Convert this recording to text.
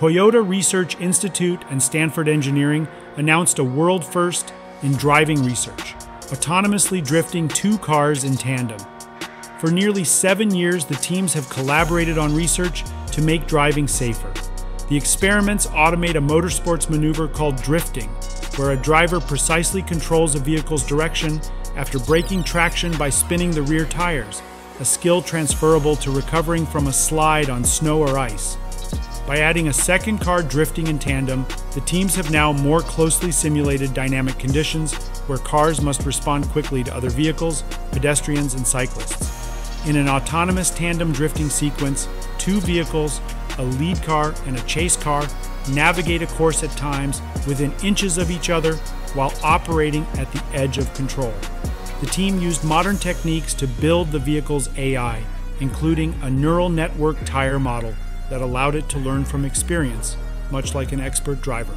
Toyota Research Institute and Stanford Engineering announced a world first in driving research, autonomously drifting two cars in tandem. For nearly seven years, the teams have collaborated on research to make driving safer. The experiments automate a motorsports maneuver called drifting, where a driver precisely controls a vehicle's direction after breaking traction by spinning the rear tires, a skill transferable to recovering from a slide on snow or ice. By adding a second car drifting in tandem, the teams have now more closely simulated dynamic conditions where cars must respond quickly to other vehicles, pedestrians, and cyclists. In an autonomous tandem drifting sequence, two vehicles, a lead car and a chase car, navigate a course at times within inches of each other while operating at the edge of control. The team used modern techniques to build the vehicle's AI, including a neural network tire model that allowed it to learn from experience, much like an expert driver.